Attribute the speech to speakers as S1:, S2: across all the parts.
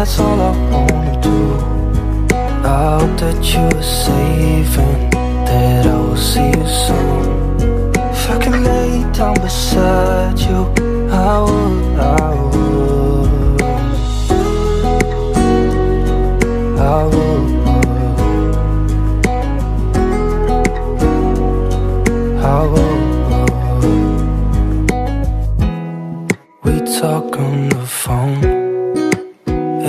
S1: That's all I wanna do. I hope that you're safe and that I will see you soon. If I could lay down beside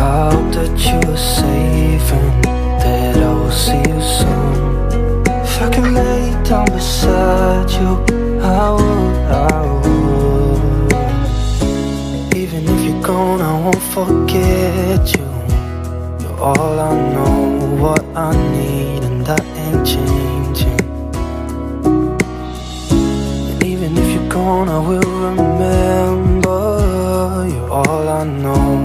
S1: Hope that you're safe and that I will see you soon. If I can lay down beside you, I would,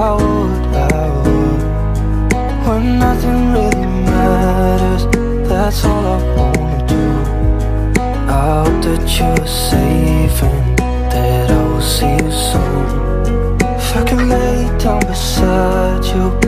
S1: I would. When nothing really matters, that's all I wanna do. I hope that you're safe and that I will see you soon. If I could lay down beside you,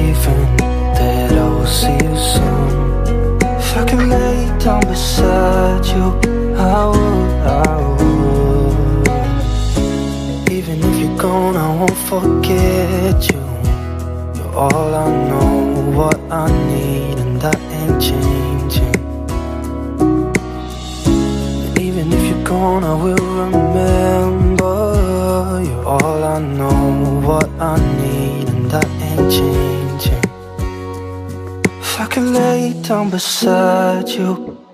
S1: down beside you, I would, I would. Even if you're gone, I won't forget you. You're all I know, what I need, and that ain't changing. And Even if you're gone, I will remember You're all I know, what I need And that ain't changing I could lay down beside you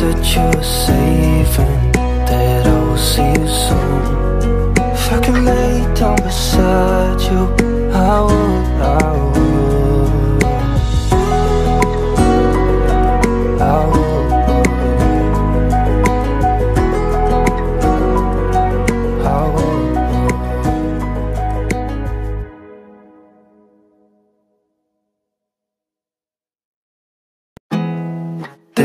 S1: that you are safe and that I will see you soon. If I could lay down beside you, I would, I would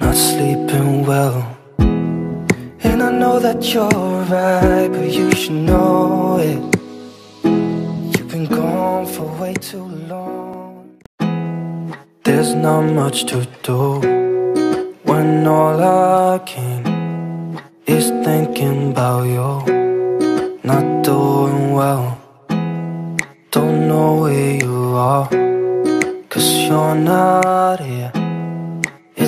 S1: not sleeping well. And I know that you're right, but you should know it. You've been gone for way too long. There's not much to do when all I can is thinking about you. Not doing well, don't know where you are. Cause you're not here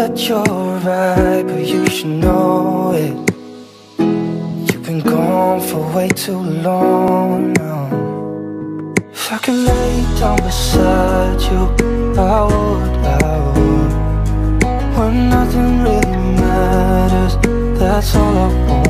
S1: that you're right, but you should know it. You've been gone for way too long now. If I could lay down beside you, I would, I would. When nothing really matters, that's all I wanna